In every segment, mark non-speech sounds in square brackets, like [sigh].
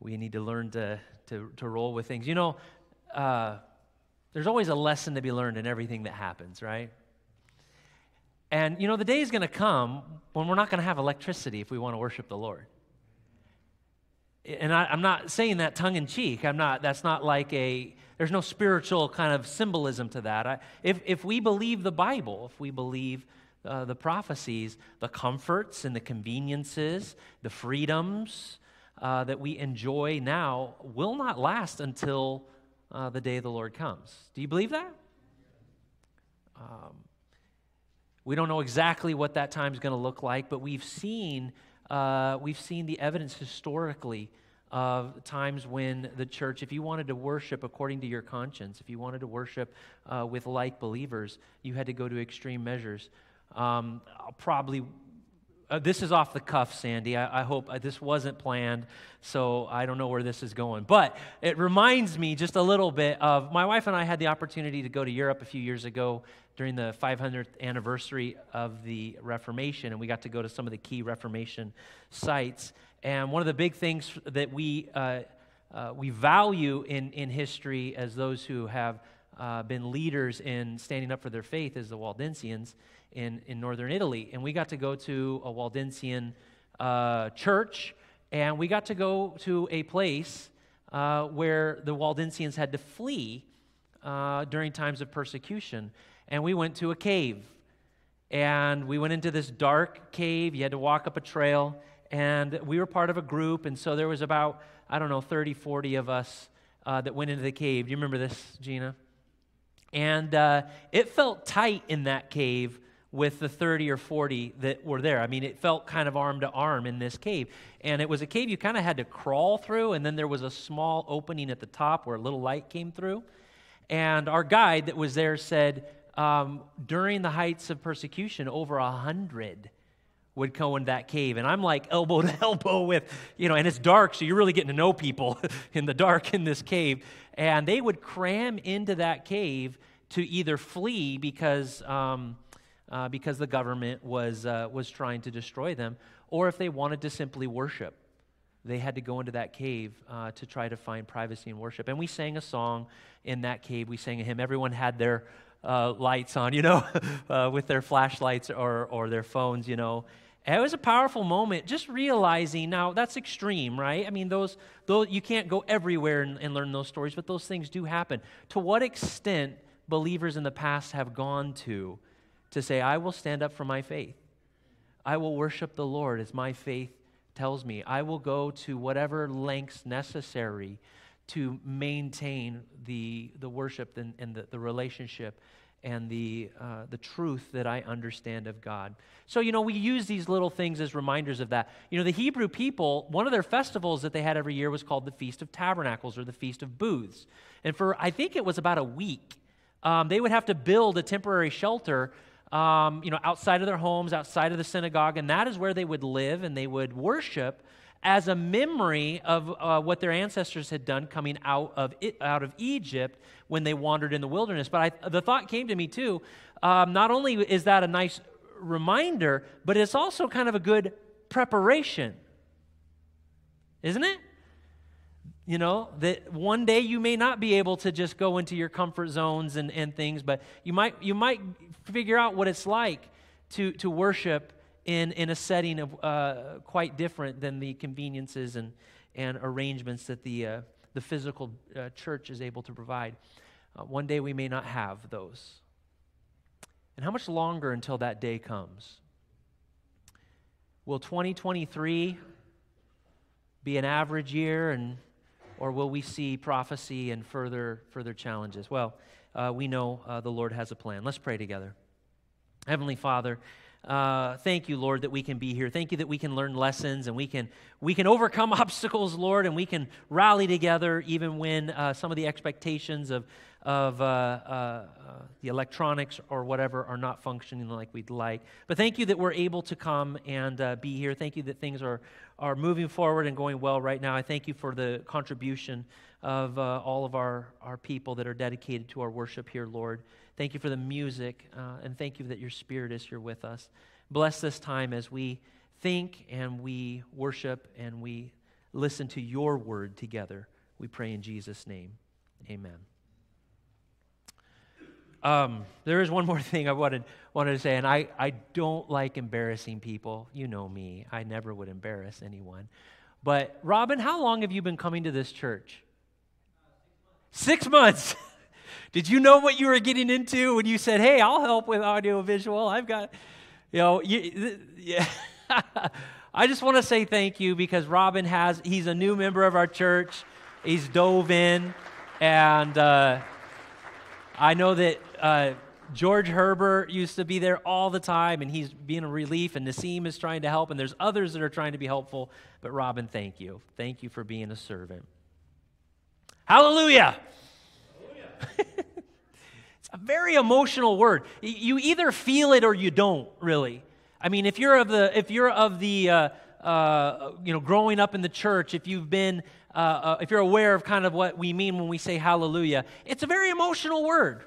we need to learn to, to, to roll with things. You know, uh, there's always a lesson to be learned in everything that happens, right? And, you know, the day is going to come when we're not going to have electricity if we want to worship the Lord. And I, am not saying that tongue in cheek. I'm not, that's not like a, there's no spiritual kind of symbolism to that. I, if, if we believe the Bible, if we believe uh, the prophecies, the comforts and the conveniences, the freedoms uh, that we enjoy now will not last until uh, the day the Lord comes. Do you believe that? Um, we don't know exactly what that time is going to look like, but we've seen, uh, we've seen the evidence historically of times when the church, if you wanted to worship according to your conscience, if you wanted to worship uh, with like believers, you had to go to extreme measures. Um, probably uh, this is off the cuff, Sandy. I, I hope uh, this wasn't planned, so I don't know where this is going. But it reminds me just a little bit of my wife and I had the opportunity to go to Europe a few years ago during the 500th anniversary of the Reformation, and we got to go to some of the key Reformation sites. And one of the big things that we, uh, uh, we value in, in history as those who have uh, been leaders in standing up for their faith is the Waldensians in, in northern Italy. And we got to go to a Waldensian uh, church, and we got to go to a place uh, where the Waldensians had to flee uh, during times of persecution. And we went to a cave. And we went into this dark cave. You had to walk up a trail. And we were part of a group. And so there was about, I don't know, 30, 40 of us uh, that went into the cave. Do you remember this, Gina? And uh, it felt tight in that cave with the 30 or 40 that were there. I mean, it felt kind of arm to arm in this cave. And it was a cave you kind of had to crawl through, and then there was a small opening at the top where a little light came through. And our guide that was there said, um, during the heights of persecution, over a hundred would go in that cave. And I'm like elbow to [laughs] elbow with, you know, and it's dark, so you're really getting to know people [laughs] in the dark in this cave. And they would cram into that cave to either flee because. Um, uh, because the government was, uh, was trying to destroy them, or if they wanted to simply worship. They had to go into that cave uh, to try to find privacy and worship. And we sang a song in that cave. We sang a hymn. Everyone had their uh, lights on, you know, [laughs] uh, with their flashlights or, or their phones, you know. And it was a powerful moment, just realizing now that's extreme, right? I mean, those, those you can't go everywhere and, and learn those stories, but those things do happen. To what extent believers in the past have gone to to say, I will stand up for my faith. I will worship the Lord as my faith tells me. I will go to whatever lengths necessary to maintain the, the worship and, and the, the relationship and the, uh, the truth that I understand of God. So, you know, we use these little things as reminders of that. You know, the Hebrew people, one of their festivals that they had every year was called the Feast of Tabernacles or the Feast of Booths. And for, I think it was about a week, um, they would have to build a temporary shelter um, you know, outside of their homes, outside of the synagogue, and that is where they would live and they would worship as a memory of uh, what their ancestors had done coming out of, it, out of Egypt when they wandered in the wilderness. But I, the thought came to me too um, not only is that a nice reminder, but it's also kind of a good preparation. Isn't it? You know, that one day you may not be able to just go into your comfort zones and, and things, but you might, you might figure out what it's like to, to worship in, in a setting of uh, quite different than the conveniences and, and arrangements that the, uh, the physical uh, church is able to provide. Uh, one day we may not have those. And how much longer until that day comes? Will 2023 be an average year, and, or will we see prophecy and further, further challenges? Well, uh, we know uh, the Lord has a plan. Let's pray together. Heavenly Father, uh, thank you, Lord, that we can be here. Thank you that we can learn lessons and we can, we can overcome [laughs] obstacles, Lord, and we can rally together even when uh, some of the expectations of, of uh, uh, uh, the electronics or whatever are not functioning like we'd like. But thank you that we're able to come and uh, be here. Thank you that things are, are moving forward and going well right now. I thank you for the contribution of all of our, our people that are dedicated to our worship here, Lord. Thank you for the music, uh, and thank you that your Spirit is here with us. Bless this time as we think and we worship and we listen to your word together. We pray in Jesus' name. Amen. Um, there is one more [laughs] thing I wanted, wanted to say, and I, I don't like embarrassing people. You know me, I never would embarrass anyone. But, Robin, how long have you been coming to this church? Six months. [laughs] Did you know what you were getting into when you said, hey, I'll help with audio visual? I've got, you know, you, yeah. [laughs] I just want to say thank you because Robin has, he's a new member of our church. He's dove in. And uh, I know that uh, George Herbert used to be there all the time, and he's being a relief, and Nassim is trying to help, and there's others that are trying to be helpful. But Robin, thank you. Thank you for being a servant. Hallelujah. Hallelujah. [laughs] it's a very emotional word. You either feel it or you don't, really. I mean, if you're of the, if you're of the, uh, uh, you know, growing up in the church, if you've been, uh, uh, if you're aware of kind of what we mean when we say hallelujah, it's a very emotional word.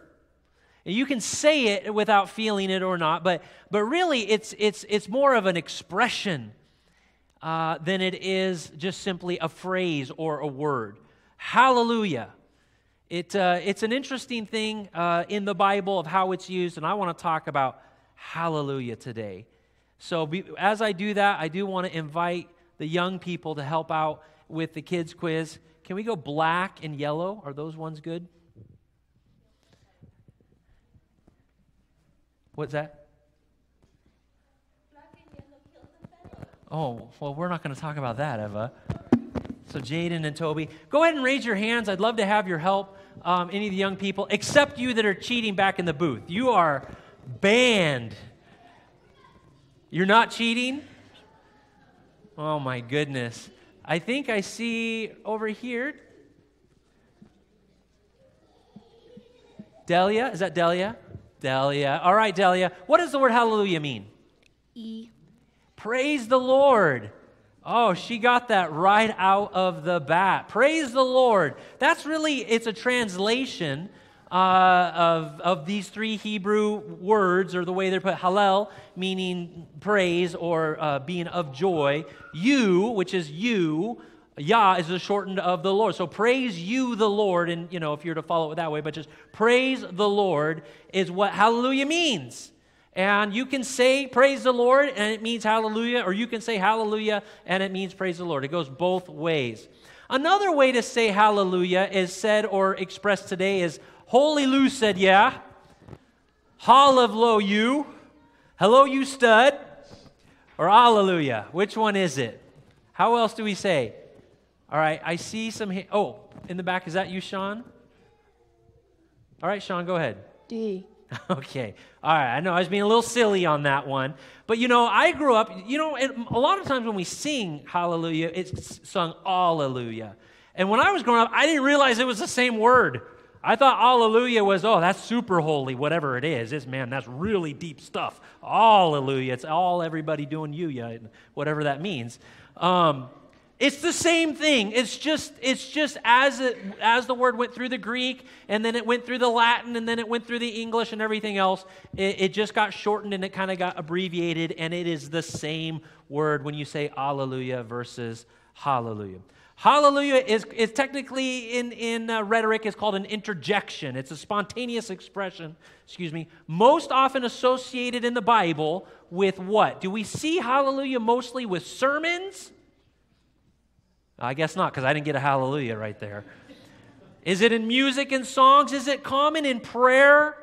You can say it without feeling it or not, but, but really it's, it's, it's more of an expression uh, than it is just simply a phrase or a word. Hallelujah. It, uh, it's an interesting thing uh, in the Bible of how it's used, and I want to talk about hallelujah today. So, be, as I do that, I do want to invite the young people to help out with the kids' quiz. Can we go black and yellow? Are those ones good? What's that? Oh, well, we're not going to talk about that, Eva. So, Jaden and Toby, go ahead and raise your hands. I'd love to have your help, um, any of the young people, except you that are cheating back in the booth. You are banned. You're not cheating? Oh, my goodness. I think I see over here. Delia? Is that Delia? Delia. All right, Delia. What does the word hallelujah mean? E. Praise the Lord. Oh, she got that right out of the bat. Praise the Lord. That's really, it's a translation uh, of, of these three Hebrew words, or the way they're put Hallel, meaning praise or uh, being of joy. You, which is you, Yah is the shortened of the Lord. So praise you, the Lord, and you know, if you're to follow it that way, but just praise the Lord is what hallelujah means. And you can say praise the Lord and it means hallelujah, or you can say hallelujah and it means praise the Lord. It goes both ways. Another way to say hallelujah is said or expressed today is Holy Lou said, yeah. Hall of low you. Hello, you stud. Or hallelujah. Which one is it? How else do we say? All right, I see some. Ha- oh, in the back, is that you, Sean? All right, Sean, go ahead. D. [laughs] Okay. All right. I know I was being a little silly on that one. But you know, I grew up, you know, a lot of times when we sing hallelujah, it's sung hallelujah. And when I was growing up, I didn't realize it was the same word. I thought alleluia was, oh, that's super holy, whatever it is. It's, man, that's really deep stuff. Alleluia. It's all everybody doing you, yeah, whatever that means. Um, it's the same thing. It's just, it's just as, it, as the word went through the Greek, and then it went through the Latin, and then it went through the English and everything else, it, it just got shortened and it kind of got abbreviated, and it is the same word when you say alleluia versus hallelujah. Hallelujah is, is technically in, in uh, rhetoric is called an interjection. It's a spontaneous expression, excuse me, most often associated in the Bible with what? Do we see hallelujah mostly with sermons? I guess not, because I didn't get a hallelujah right there. Is it in music and songs? Is it common in prayer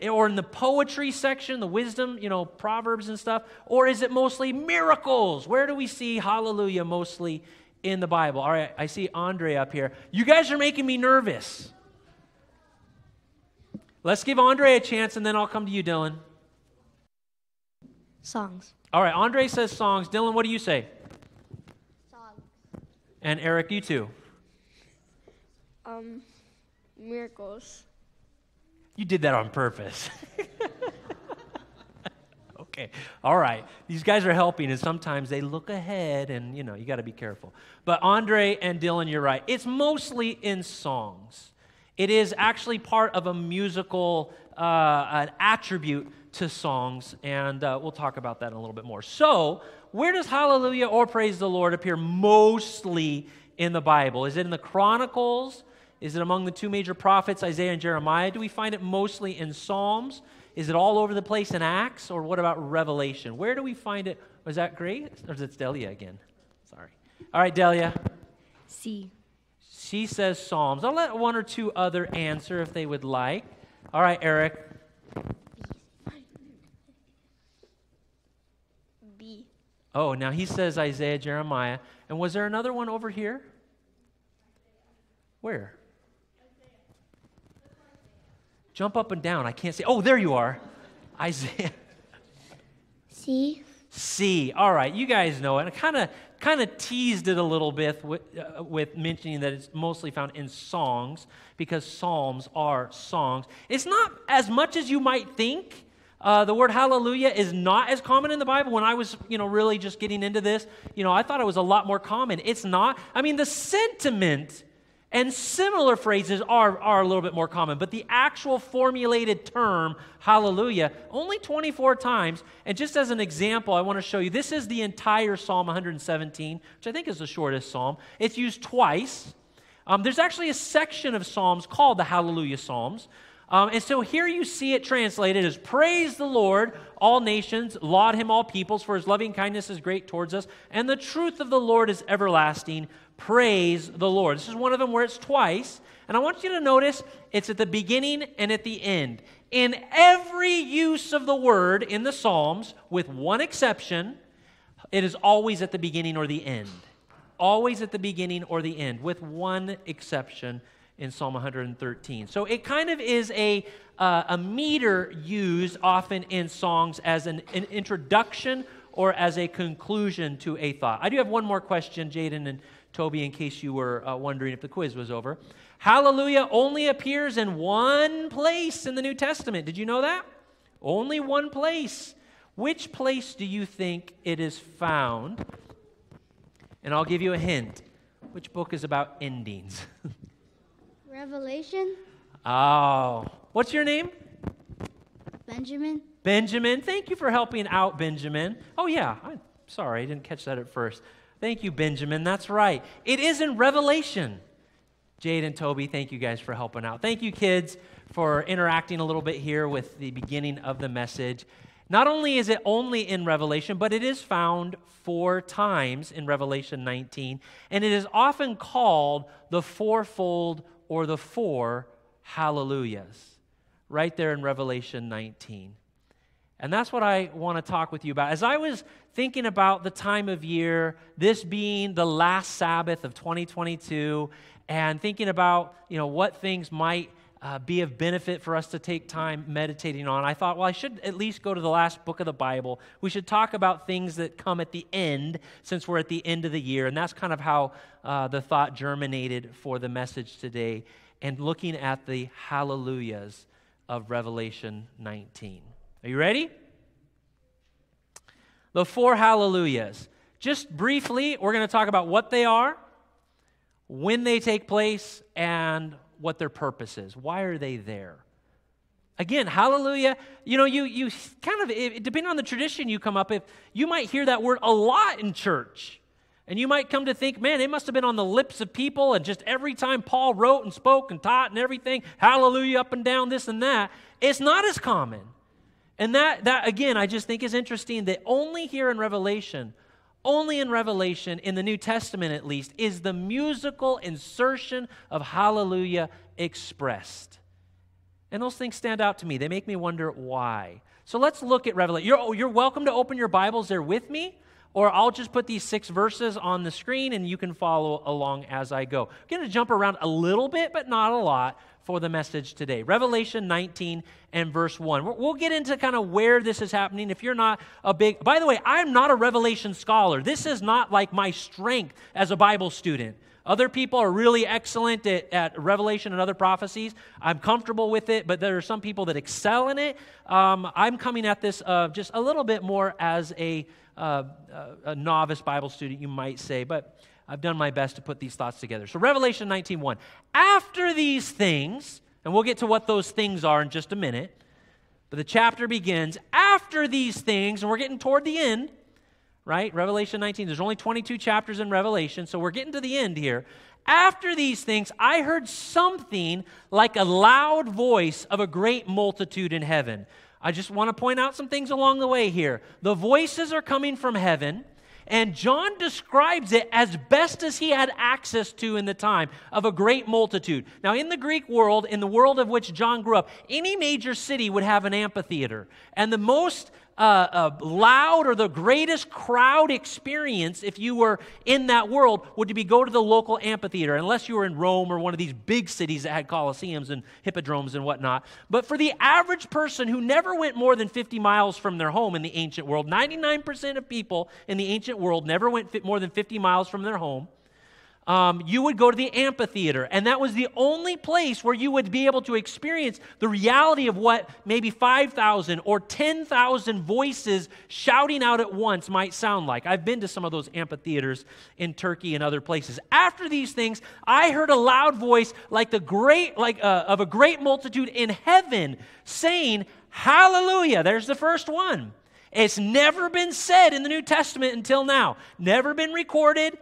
or in the poetry section, the wisdom, you know, proverbs and stuff? Or is it mostly miracles? Where do we see hallelujah mostly in the Bible? All right, I see Andre up here. You guys are making me nervous. Let's give Andre a chance and then I'll come to you, Dylan. Songs. All right, Andre says songs. Dylan, what do you say? And Eric, you too. Um, miracles. You did that on purpose. [laughs] okay. All right. These guys are helping, and sometimes they look ahead, and you know, you got to be careful. But Andre and Dylan, you're right. It's mostly in songs. It is actually part of a musical uh, an attribute to songs, and uh, we'll talk about that in a little bit more. So, where does hallelujah or praise the Lord appear mostly in the Bible? Is it in the Chronicles? Is it among the two major prophets, Isaiah and Jeremiah? Do we find it mostly in Psalms? Is it all over the place in Acts? Or what about Revelation? Where do we find it? Was that great? Or is it Delia again? Sorry. All right, Delia. C. She says Psalms. I'll let one or two other answer if they would like. All right, Eric. B. Oh, now he says Isaiah, Jeremiah. And was there another one over here? Where? Jump up and down. I can't see. Oh, there you are. [laughs] Isaiah. C. C. All right, you guys know it. I kind of kind of teased it a little bit with, uh, with mentioning that it's mostly found in songs because psalms are songs. It's not as much as you might think. Uh, the word hallelujah is not as common in the Bible. When I was, you know, really just getting into this, you know, I thought it was a lot more common. It's not. I mean, the sentiment and similar phrases are, are a little bit more common, but the actual formulated term, hallelujah, only 24 times. And just as an example, I want to show you this is the entire Psalm 117, which I think is the shortest psalm. It's used twice. Um, there's actually a section of Psalms called the Hallelujah Psalms. Um, and so here you see it translated as Praise the Lord, all nations, laud him, all peoples, for his loving kindness is great towards us, and the truth of the Lord is everlasting. Praise the Lord. This is one of them where it's twice. And I want you to notice it's at the beginning and at the end. In every use of the word in the Psalms, with one exception, it is always at the beginning or the end. Always at the beginning or the end, with one exception in Psalm 113. So it kind of is a, uh, a meter used often in songs as an, an, introduction or as a conclusion to a thought. I do have one more question, Jaden and Toby, in case you were uh, wondering if the quiz was over. Hallelujah only appears in one place in the New Testament. Did you know that? Only one place. Which place do you think it is found? And I'll give you a hint. Which book is about endings? [laughs] Revelation. Oh. What's your name? Benjamin. Benjamin. Thank you for helping out, Benjamin. Oh, yeah. I'm sorry, I didn't catch that at first. Thank you, Benjamin. That's right. It is in Revelation. Jade and Toby, thank you guys for helping out. Thank you, kids, for interacting a little bit here with the beginning of the message. Not only is it only in Revelation, but it is found four times in Revelation 19, and it is often called the fourfold or the four hallelujahs, right there in Revelation 19. And that's what I want to talk with you about. As I was thinking about the time of year, this being the last Sabbath of 2022, and thinking about you know what things might uh, be of benefit for us to take time meditating on, I thought, well, I should at least go to the last book of the Bible. We should talk about things that come at the end, since we're at the end of the year. And that's kind of how uh, the thought germinated for the message today, and looking at the hallelujahs of Revelation 19. Are you ready? The four hallelujahs. Just briefly, we're going to talk about what they are, when they take place, and what their purpose is. Why are they there? Again, hallelujah. You know, you, you kind of, it, depending on the tradition you come up with, you might hear that word a lot in church. And you might come to think, man, it must have been on the lips of people, and just every time Paul wrote and spoke and taught and everything, hallelujah, up and down, this and that. It's not as common. And that, that again, I just think is interesting that only here in Revelation, only in Revelation, in the New Testament at least, is the musical insertion of hallelujah expressed. And those things stand out to me. They make me wonder why. So let's look at Revelation. You're, oh, you're welcome to open your Bibles there with me, or I'll just put these six verses on the screen and you can follow along as I go. I'm going to jump around a little bit, but not a lot for the message today. Revelation 19 and verse 1. We'll get into kind of where this is happening. If you're not a big, by the way, I'm not a Revelation scholar. This is not like my strength as a Bible student. Other people are really excellent at, at, Revelation and other prophecies. I'm comfortable with it, but there are some people that excel in it. Um, I'm coming at this uh, just a little bit more as a, uh, a novice Bible student, you might say. But I've done my best to put these thoughts together. So, Revelation 19:1. After these things, and we'll get to what those things are in just a minute, but the chapter begins after these things, and we're getting toward the end, right? Revelation 19. There's only 22 chapters in Revelation, so we're getting to the end here. After these things, I heard something like a loud voice of a great multitude in heaven. I just want to point out some things along the way here. The voices are coming from heaven. And John describes it as best as he had access to in the time of a great multitude. Now, in the Greek world, in the world of which John grew up, any major city would have an amphitheater. And the most uh, uh, loud or the greatest crowd experience if you were in that world would be go to the local amphitheater, unless you were in Rome or one of these big cities that had coliseums and hippodromes and whatnot. But for the average person who never went more than 50 miles from their home in the ancient world, 99% of people in the ancient world never went more than 50 miles from their home um, you would go to the amphitheater. And that was the only place where you would be able to experience the reality of what maybe 5,000 or 10,000 voices shouting out at once might sound like. I've been to some of those amphitheaters in Turkey and other places. After these things, I heard a loud voice like the great, like uh, of a great multitude in heaven saying, Hallelujah. There's the first one. It's never been said in the New Testament until now, never been recorded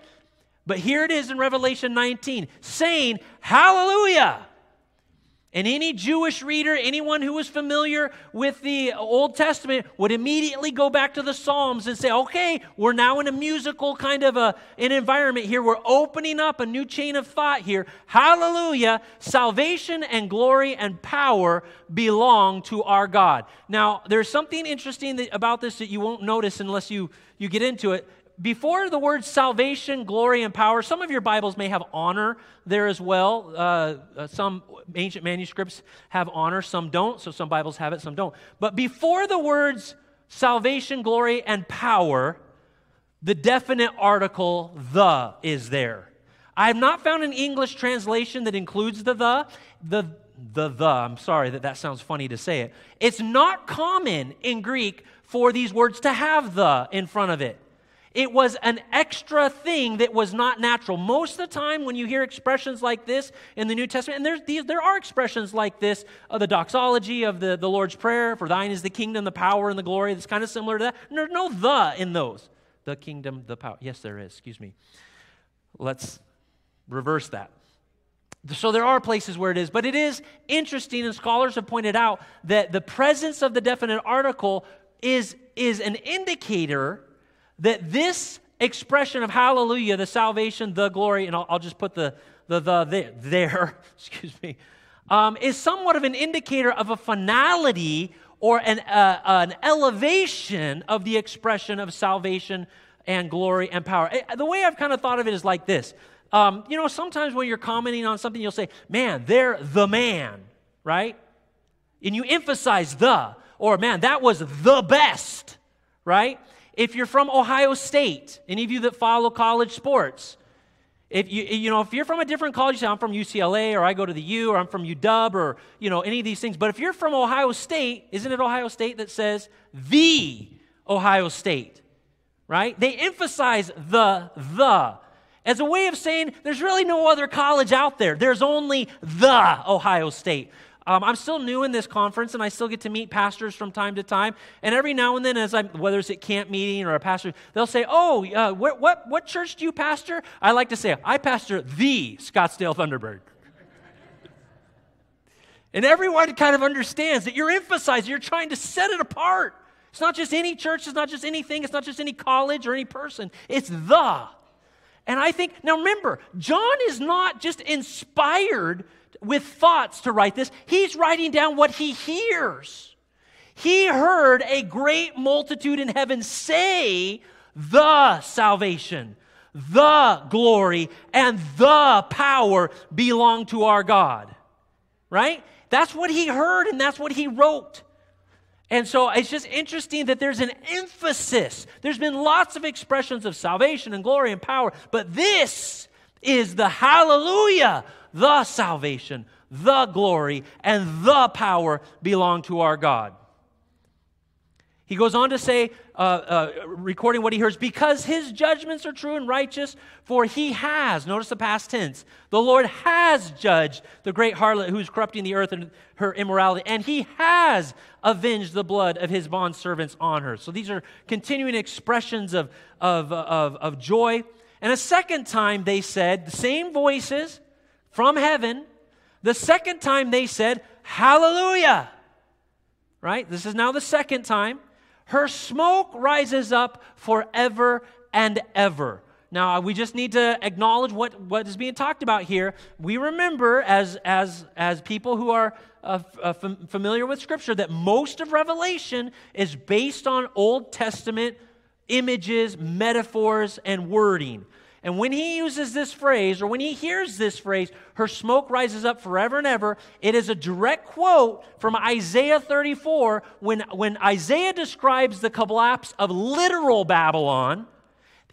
but here it is in Revelation 19 saying, Hallelujah. And any Jewish reader, anyone who was familiar with the Old Testament, would immediately go back to the Psalms and say, okay, we're now in a musical kind of a, an environment here. We're opening up a new chain of thought here. Hallelujah. Salvation and glory and power belong to our God. Now, there's something interesting that, about this that you won't notice unless you, you get into it before the words salvation, glory, and power, some of your Bibles may have honor there as well. Uh, uh, some ancient manuscripts have honor, some don't. So some Bibles have it, some don't. But before the words salvation, glory, and power, the definite article the is there. I have not found an English translation that includes the the. The the the, I'm sorry that that sounds funny to say it. It's not common in Greek for these words to have the in front of it. It was an extra thing that was not natural. Most of the time, when you hear expressions like this in the New Testament, and there's these, there are expressions like this of the doxology of the, the Lord's Prayer, for thine is the kingdom, the power, and the glory, that's kind of similar to that. There's no the in those. The kingdom, the power. Yes, there is. Excuse me. Let's reverse that. So there are places where it is, but it is interesting, and scholars have pointed out that the presence of the definite article is, is an indicator that this expression of hallelujah, the salvation, the glory, and I'll, I'll just put the, the, the, the there, [laughs] excuse me, um, is somewhat of an indicator of a finality or an, uh, an elevation of the expression of salvation and glory and power. Eh, the way I've kind of thought of it is like this. Um, you know, sometimes when you're commenting on something, you'll say, man, they're the man, right? And you emphasize the, or man, that was the best, right? If you're from Ohio State, any of you that follow college sports, if you, you know, if you're from a different college, say, I'm from UCLA or I go to the U or I'm from UW or, you know, any of these things. But if you're from Ohio State, isn't it Ohio State that says the Ohio State? Right? They emphasize the, the as a way of saying there's really no other college out there. There's only the Ohio State. Um, I'm still new in this conference, and I still get to meet pastors from time to time. And every now and then, as I'm, whether it's at camp meeting or a pastor, they'll say, "Oh, uh, what, what what church do you pastor?" I like to say, "I pastor the Scottsdale Thunderbird." and everyone kind of understands that you're emphasizing, you're trying to set it apart. It's not just any church, it's not just anything, it's not just any college or any person. It's the. And I think, now remember, John is not just inspired with thoughts to write this. He's writing down what he hears. He heard a great multitude in heaven say, The salvation, the glory, and the power belong to our God. Right? That's what he heard and that's what he wrote. And so it's just interesting that there's an emphasis. There's been lots of expressions of salvation and glory and power, but this is the hallelujah the salvation, the glory, and the power belong to our God. He goes on to say, uh, uh, recording what he hears, because his judgments are true and righteous, for he has, notice the past tense, the Lord has judged the great harlot who is corrupting the earth and her immorality, and he has avenged the blood of his bondservants on her. So these are continuing expressions of, of, of, of joy. And a second time they said, the same voices from heaven, the second time they said, Hallelujah. Right? This is now the second time. Her smoke rises up forever and ever. Now, we just need to acknowledge what, what is being talked about here. We remember, as, as, as people who are uh, uh, fam- familiar with Scripture, that most of Revelation is based on Old Testament images, metaphors, and wording. And when he uses this phrase, or when he hears this phrase, her smoke rises up forever and ever, it is a direct quote from Isaiah 34 when, when Isaiah describes the collapse of literal Babylon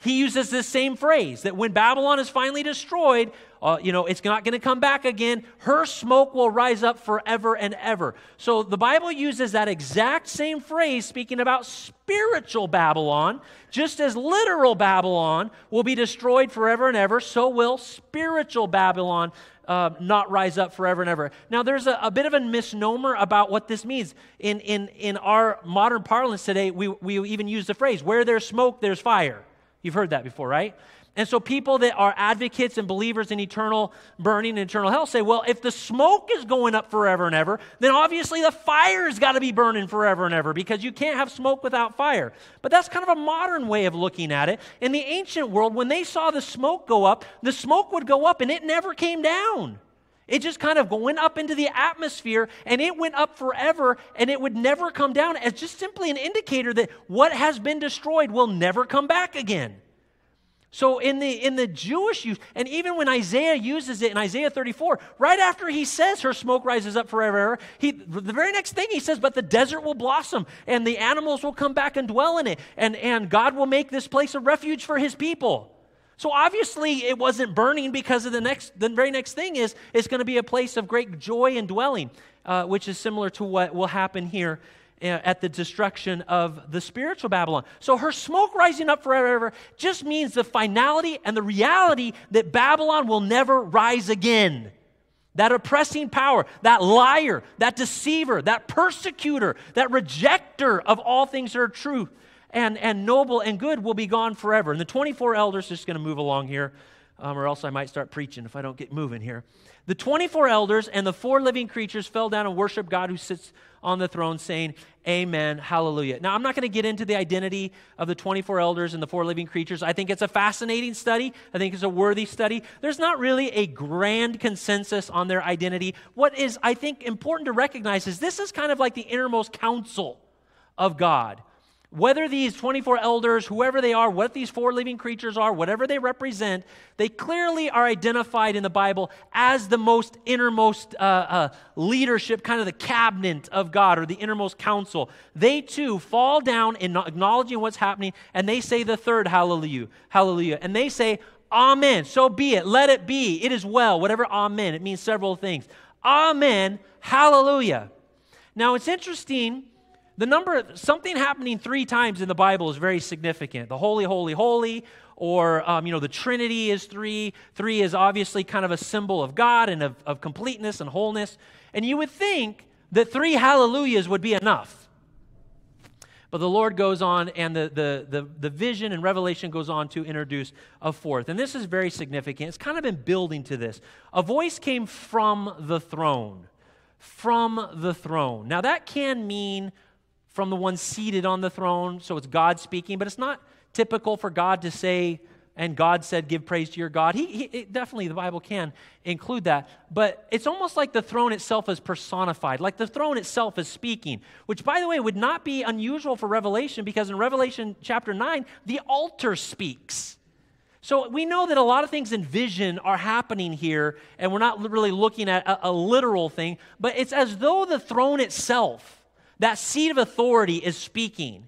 he uses this same phrase that when Babylon is finally destroyed, uh, you know, it's not going to come back again. Her smoke will rise up forever and ever. So the Bible uses that exact same phrase speaking about spiritual Babylon. Just as literal Babylon will be destroyed forever and ever, so will spiritual Babylon uh, not rise up forever and ever. Now, there's a, a, bit of a misnomer about what this means. In, in, in our modern parlance today, we, we even use the phrase, where there's smoke, there's fire. You've heard that before, right? And so people that are advocates and believers in eternal burning and eternal hell say, well, if the smoke is going up forever and ever, then obviously the fire's got to be burning forever and ever because you can't have smoke without fire. But that's kind of a modern way of looking at it. In the ancient world, when they saw the smoke go up, the smoke would go up and it never came down. It just kind of went up into the atmosphere and it went up forever and it would never come down as just simply an indicator that what has been destroyed will never come back again. So in the in the Jewish use, and even when Isaiah uses it in Isaiah 34, right after he says her smoke rises up forever, he the very next thing he says, but the desert will blossom and the animals will come back and dwell in it, and, and God will make this place a refuge for his people. So obviously it wasn't burning because of the next the very next thing is it's going to be a place of great joy and dwelling, uh, which is similar to what will happen here uh, at the destruction of the spiritual Babylon. So her smoke rising up forever just means the finality and the reality that Babylon will never rise again. That oppressing power, that liar, that deceiver, that persecutor, that rejecter of all things that are true and, and noble and good will be gone forever. And the 24 elders, just going to move along here, um, or else I might start preaching if I don't get moving here. The 24 elders and the four living creatures fell down and worshiped God who sits on the throne, saying, Amen, hallelujah. Now, I'm not going to get into the identity of the 24 elders and the four living creatures. I think it's a fascinating study. I think it's a worthy study. There's not really a grand consensus on their identity. What is, I think, important to recognize is this is kind of like the innermost council of God whether these 24 elders, whoever they are, what these four living creatures are, whatever they represent, they clearly are identified in the Bible as the most innermost uh, uh, leadership, kind of the cabinet of God or the innermost council. They too fall down in acknowledging what's happening and they say the third hallelujah. Hallelujah. And they say, Amen. So be it. Let it be. It is well. Whatever Amen. It means several things. Amen. Hallelujah. Now it's interesting the number, something happening three times in the Bible is very significant. The holy, holy, holy, or, um, you know, the Trinity is three. Three is obviously kind of a symbol of God and of, of completeness and wholeness. And you would think that three hallelujahs would be enough. But the Lord goes on, and the, the, the, the, vision and revelation goes on to introduce a fourth. And this is very significant. It's kind of been building to this. A voice came from the throne. From the throne. Now, that can mean from the one seated on the throne. So it's God speaking, but it's not typical for God to say, and God said, Give praise to your God. He, he definitely, the Bible can include that. But it's almost like the throne itself is personified, like the throne itself is speaking, which, by the way, would not be unusual for Revelation because in Revelation chapter 9, the altar speaks. So we know that a lot of things in vision are happening here, and we're not really looking at a, a literal thing, but it's as though the throne itself that seat of authority is speaking.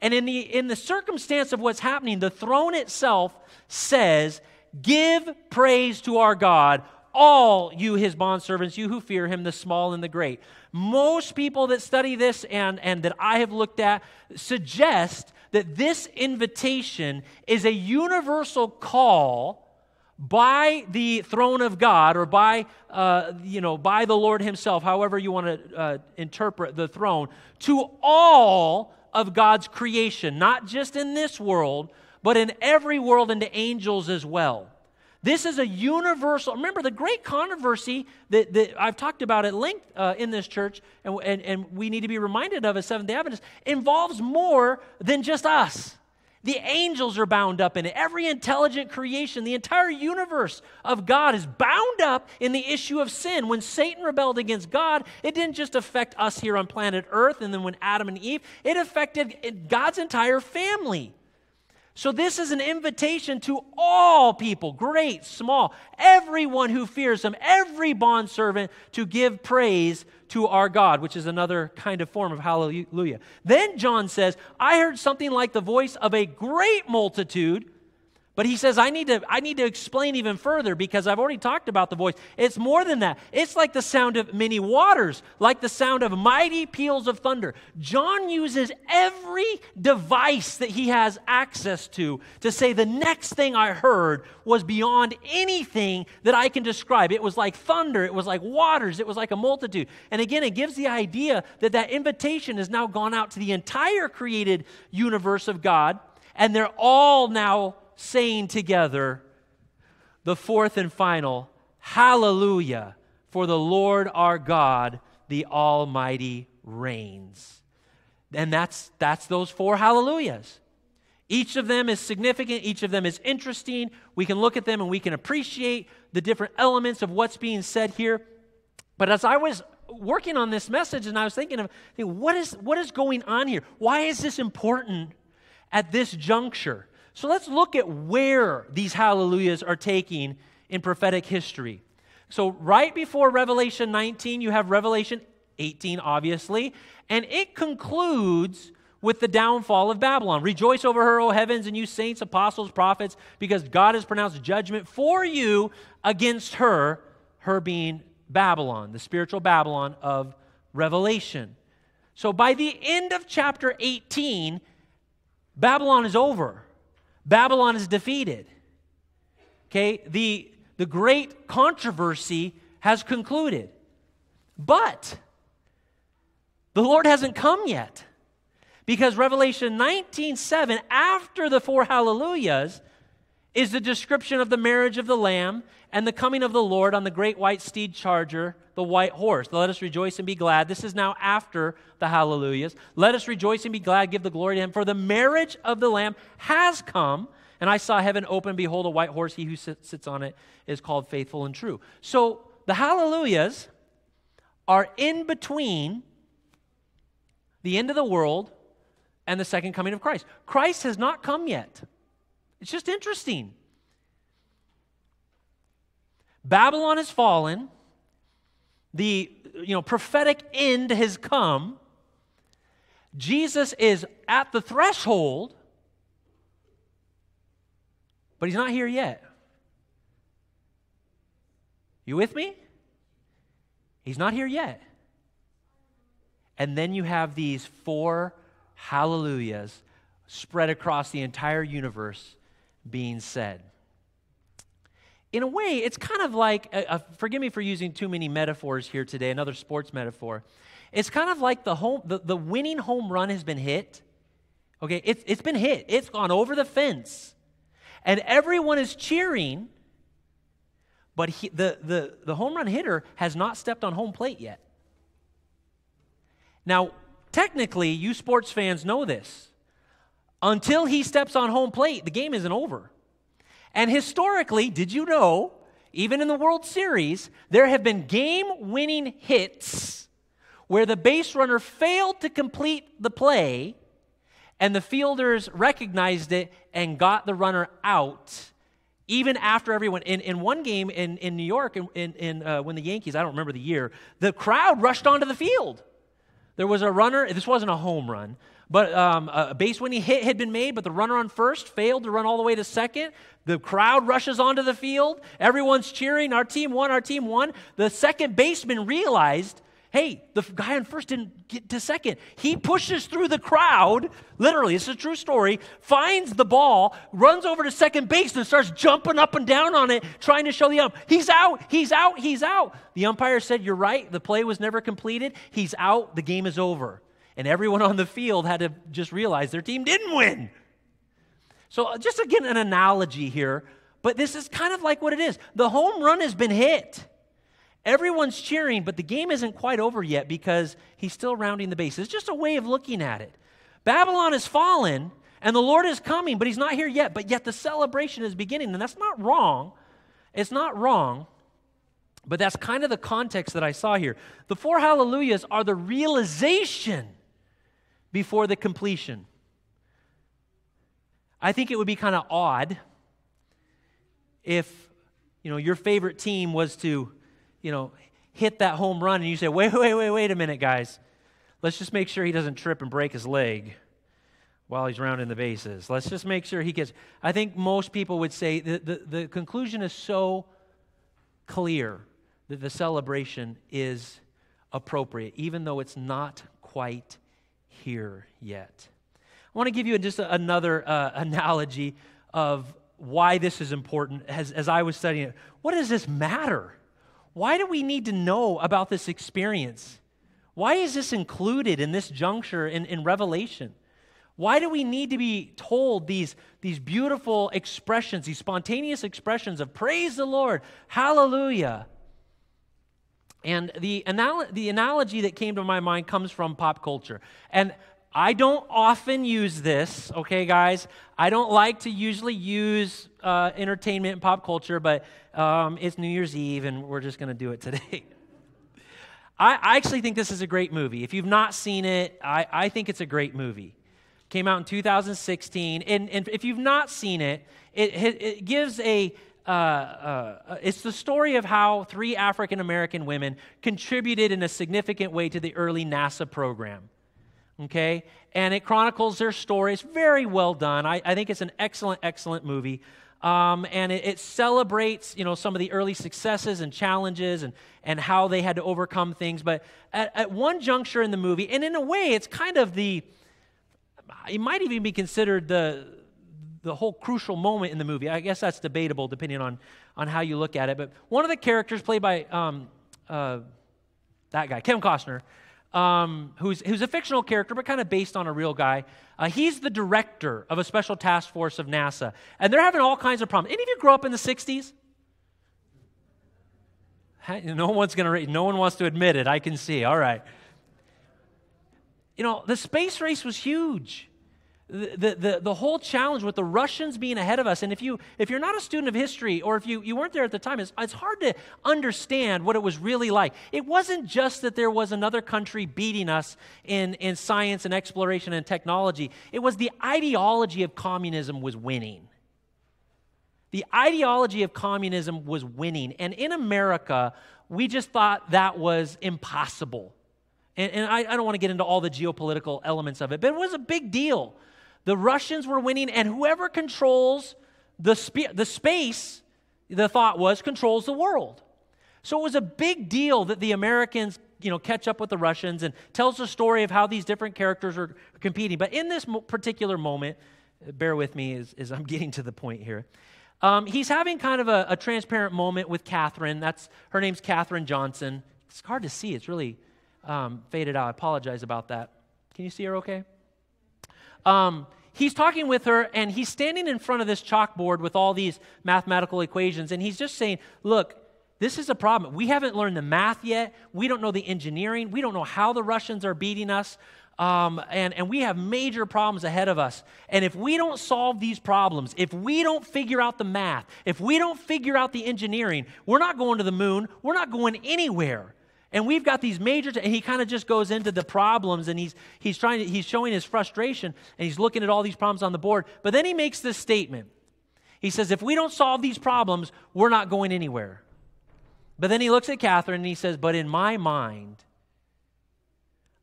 And in the, in the circumstance of what's happening, the throne itself says, Give praise to our God, all you his bondservants, you who fear him, the small and the great. Most people that study this and, and that I have looked at suggest that this invitation is a universal call by the throne of God or by, uh, you know, by the Lord himself, however you want to uh, interpret the throne, to all of God's creation, not just in this world, but in every world and to angels as well. This is a universal. Remember the great controversy that, that I've talked about at length uh, in this church, and, and, and we need to be reminded of as Seventh day Adventists, involves more than just us. The angels are bound up in it. Every intelligent creation, the entire universe of God is bound up in the issue of sin. When Satan rebelled against God, it didn't just affect us here on planet Earth, and then when Adam and Eve, it affected God's entire family. So, this is an invitation to all people, great, small, everyone who fears Him, every bondservant to give praise to our God, which is another kind of form of hallelujah. Then John says, I heard something like the voice of a great multitude but he says, I need, to, I need to explain even further because I've already talked about the voice. It's more than that. It's like the sound of many waters, like the sound of mighty peals of thunder. John uses every device that he has access to to say the next thing I heard was beyond anything that I can describe. It was like thunder, it was like waters, it was like a multitude. And again, it gives the idea that that invitation has now gone out to the entire created universe of God, and they're all now saying together the fourth and final Hallelujah, for the Lord our God, the Almighty, reigns. And that's, that's those four hallelujahs. Each of them is significant, each of them is interesting. We can look at them and we can appreciate the different elements of what's being said here. But as I was working on this message and I was thinking of what, is, what is going on here? Why is this important at this juncture? So let's look at where these hallelujahs are taking in prophetic history. So, right before Revelation 19, you have Revelation 18, obviously, and it concludes with the downfall of Babylon. Rejoice over her, O heavens, and you saints, apostles, prophets, because God has pronounced judgment for you against her, her being Babylon, the spiritual Babylon of Revelation. So, by the end of chapter 18, Babylon is over. Babylon is defeated. Okay, the, the great controversy has concluded. But the Lord hasn't come yet. Because Revelation 19:7, after the four hallelujahs, is the description of the marriage of the Lamb and the coming of the Lord on the great white steed charger, the white horse. Let us rejoice and be glad. This is now after the hallelujahs. Let us rejoice and be glad, give the glory to him, for the marriage of the Lamb has come. And I saw heaven open, behold, a white horse. He who sits on it is called faithful and true. So the hallelujahs are in between the end of the world and the second coming of Christ. Christ has not come yet. It's just interesting. Babylon has fallen. The you know prophetic end has come. Jesus is at the threshold, but he's not here yet. You with me? He's not here yet. And then you have these four hallelujahs spread across the entire universe being said. In a way, it's kind of like, uh, uh, forgive me for using too many metaphors here today, another sports metaphor. It's kind of like the, home, the, the winning home run has been hit. Okay, it's, it's been hit, it's gone over the fence. And everyone is cheering, but he, the, the, the home run hitter has not stepped on home plate yet. Now, technically, you sports fans know this. Until he steps on home plate, the game isn't over. And historically, did you know, even in the World Series, there have been game winning hits where the base runner failed to complete the play and the fielders recognized it and got the runner out even after everyone in, in one game in, in new york in, in, in uh, when the yankees i don't remember the year the crowd rushed onto the field. There was a runner this wasn't a home run But um, a base winning hit had been made, but the runner on first failed to run all the way to second. The crowd rushes onto the field. Everyone's cheering. Our team won. Our team won. The second baseman realized hey, the guy on first didn't get to second. He pushes through the crowd, literally, it's a true story, finds the ball, runs over to second base, and starts jumping up and down on it, trying to show the ump, he's out, he's out, he's out. The umpire said, You're right, the play was never completed. He's out, the game is over. And everyone on the field had to just realize their team didn't win. So, uh, just again, an analogy here, but this is kind of like what it is. The home run has been hit. Everyone's cheering, but the game isn't quite over yet because he's still rounding the bases. It's just a way of looking at it. Babylon has fallen, and the Lord is coming, but he's not here yet. But yet the celebration is beginning, and that's not wrong. It's not wrong, but that's kind of the context that I saw here. The four hallelujahs are the realization before the completion. I think it would be kind of odd if, you know, your favorite team was to you know, hit that home run and you say, wait, wait, wait, wait a minute, guys. Let's just make sure he doesn't trip and break his leg while he's rounding the bases. Let's just make sure he gets. I think most people would say the, the, the conclusion is so clear that the celebration is appropriate, even though it's not quite here yet. I want to give you just another uh, analogy of why this is important as, as I was studying it. What does this matter? Why do we need to know about this experience? Why is this included in this juncture in, in Revelation? Why do we need to be told these, these beautiful expressions, these spontaneous expressions of praise the Lord, hallelujah? And the, anal- the analogy that came to my mind comes from pop culture. And I don't often use this, okay, guys? I don't like to usually use uh, entertainment and pop culture, but um, it's New Year's Eve and we're just going to do it today. [laughs] I, I, actually think this is a great movie. If you've not seen it, I, I think it's a great movie. Came out in 2016. And, and if you've not seen it, it, it gives a, uh, uh, it's the story of how three African American women contributed in a significant way to the early NASA program okay? And it chronicles their story. It's very well done. I, I think it's an excellent, excellent movie. Um, and it, it, celebrates, you know, some of the early successes and challenges and, and how they had to overcome things. But at, at one juncture in the movie, and in a way, it's kind of the, it might even be considered the, the whole crucial moment in the movie. I guess that's debatable depending on, on how you look at it. But one of the characters played by um, uh, that guy, Kevin Costner, um, who's, who's a fictional character, but kind of based on a real guy. Uh, he's the director of a special task force of NASA. And they're having all kinds of problems. Any of you grow up in the 60s? No one's going to, no one wants to admit it. I can see. All right. You know, the space race was huge the, the, the whole challenge with the Russians being ahead of us, and if, you, if you're not a student of history or if you, you weren't there at the time, it's, it's hard to understand what it was really like. It wasn't just that there was another country beating us in, in science and exploration and technology, it was the ideology of communism was winning. The ideology of communism was winning. And in America, we just thought that was impossible. And, and I, I don't want to get into all the geopolitical elements of it, but it was a big deal the Russians were winning, and whoever controls the, spe- the space, the thought was, controls the world. So it was a big deal that the Americans, you know, catch up with the Russians and tells the story of how these different characters are competing. But in this particular moment, bear with me as, as I'm [laughs] getting to the point here. Um, he's having kind of a, a, transparent moment with Katherine. That's her name's Katherine Johnson. It's hard to see. It's really um, faded out. I apologize about that. Can you see her okay? Um, he's talking with her and he's standing in front of this chalkboard with all these mathematical equations and he's just saying, Look, this is a problem. We haven't learned the math yet. We don't know the engineering. We don't know how the Russians are beating us. Um, and, and we have major problems ahead of us. And if we don't solve these problems, if we don't figure out the math, if we don't figure out the engineering, we're not going to the moon. We're not going anywhere. And we've got these major, and he kind of just goes into the problems and he's, he's trying to, he's showing his frustration and he's looking at all these problems on the board. But then he makes this statement. He says, if we don't solve these problems, we're not going anywhere. But then he looks at Katherine and he says, but in my mind,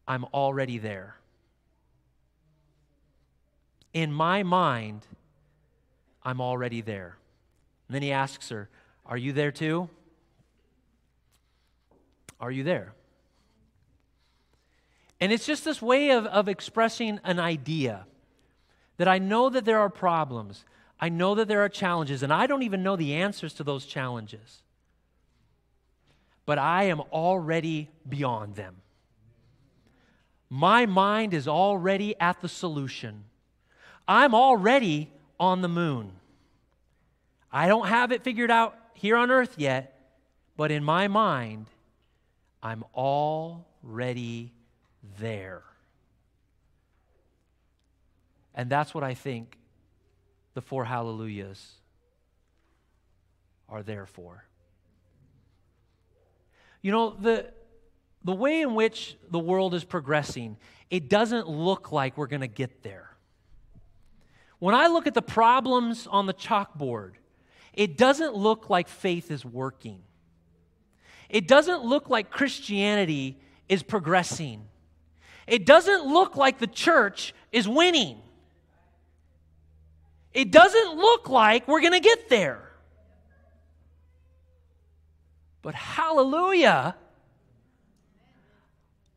I'm already there. in my mind, I'm already there. And then he asks her, Are you there too? Are you there? And it's just this way of, of expressing an idea that I know that there are problems, I know that there are challenges, and I don't even know the answers to those challenges. But I am already beyond them. My mind is already at the solution. I'm already on the moon. I don't have it figured out here on earth yet, but in my mind, I'm already there. And that's what I think the four hallelujahs are there for. You know, the, the way in which the world is progressing, it doesn't look like we're going to get there. When I look at the problems on the chalkboard, it doesn't look like faith is working. It doesn't look like Christianity is progressing. It doesn't look like the church is winning. It doesn't look like we're going to get there. But hallelujah,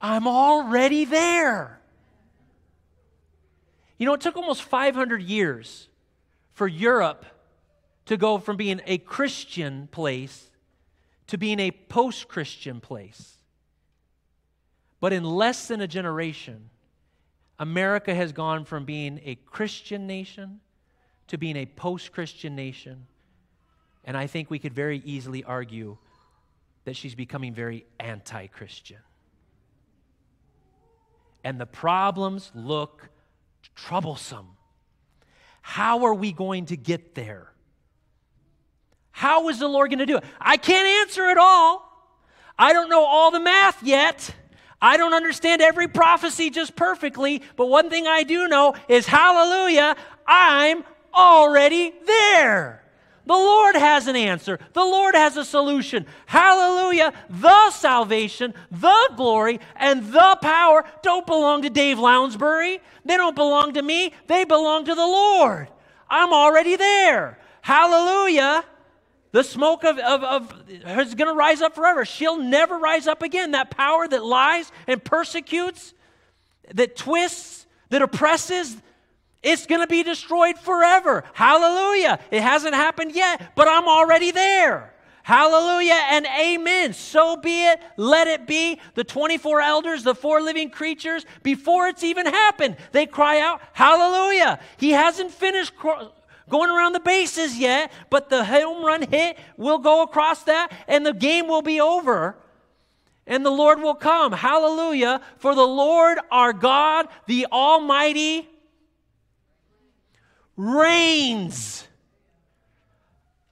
I'm already there. You know, it took almost 500 years for Europe to go from being a Christian place to being a post Christian place. But in less than a generation, America has gone from being a Christian nation to being a post Christian nation. And I think we could very easily argue that she's becoming very anti Christian. And the problems look troublesome. How are we going to get there? How is the Lord going to do it? I can't answer it all. I don't know all the math yet. I don't understand every prophecy just perfectly, but one thing I do know is hallelujah, I'm already there. The Lord has an answer. The Lord has a solution. Hallelujah. The salvation, the glory, and the power don't belong to Dave Lounsbury. They don't belong to me. They belong to the Lord. I'm already there. Hallelujah. The smoke of, of, of is going to rise up forever. She'll never rise up again. That power that lies and persecutes, that twists, that oppresses, it's going to be destroyed forever. Hallelujah. It hasn't happened yet, but I'm already there. Hallelujah and amen. So be it. Let it be. The 24 elders, the four living creatures, before it's even happened, they cry out, Hallelujah. He hasn't finished going around the bases yet, but the home run hit will go across that and the game will be over and the Lord will come. Hallelujah. For the Lord our God, the Almighty, reigns.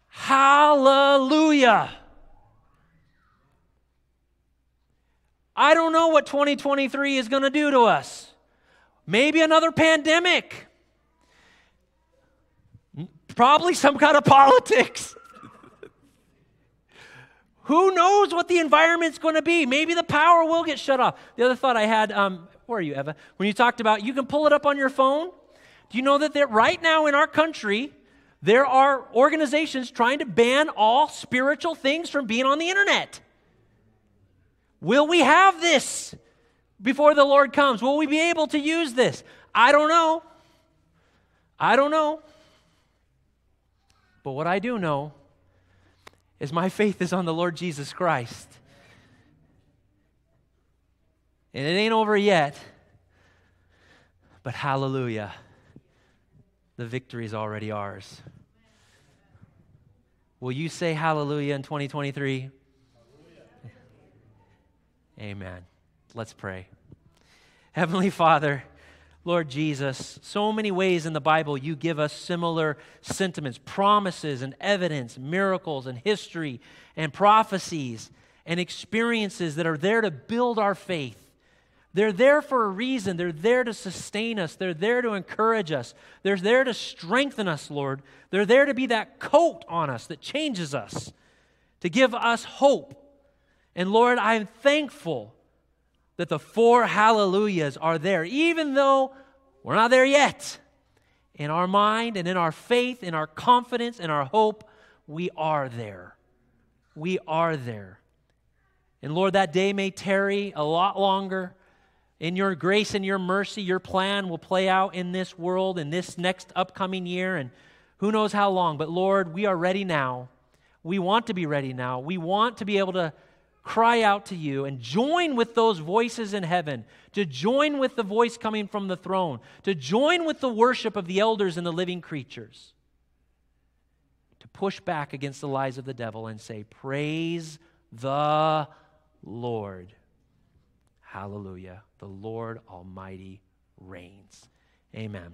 Hallelujah. I don't know what 2023 is going to do to us. Maybe another pandemic. Probably some kind of politics. Who knows what the environment's going to be? Maybe the power will get shut off. The other thought I had, um, where are you, Eva? When you talked about you can pull it up on your phone. Do you know that there, right now in our country, there are organizations trying to ban all spiritual things from being on the internet? Will we have this before the Lord comes? Will we be able to use this? I don't know. I don't know. But what I do know is my faith is on the Lord Jesus Christ. And it ain't over yet. But hallelujah the victory is already ours. Will you say hallelujah in 2023? Hallelujah. Amen. Let's pray. Heavenly Father, Lord Jesus, so many ways in the Bible you give us similar sentiments, promises, and evidence, miracles, and history, and prophecies, and experiences that are there to build our faith. They're there for a reason. They're there to sustain us. They're there to encourage us. They're there to strengthen us, Lord. They're there to be that coat on us that changes us, to give us hope. And Lord, I'm thankful that the four hallelujahs are there, even though we're not there yet. in our mind and in our faith, in our confidence, in our hope, we are there. We are there. And Lord, that day may tarry a lot longer. In your grace and your mercy, your plan will play out in this world, in this next upcoming year, and who knows how long. But Lord, we are ready now. We want to be ready now. We want to be able to cry out to you and join with those voices in heaven, to join with the voice coming from the throne, to join with the worship of the elders and the living creatures, to push back against the lies of the devil and say, Praise the Lord. Hallelujah. The Lord Almighty reigns. Amen.